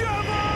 Shabba!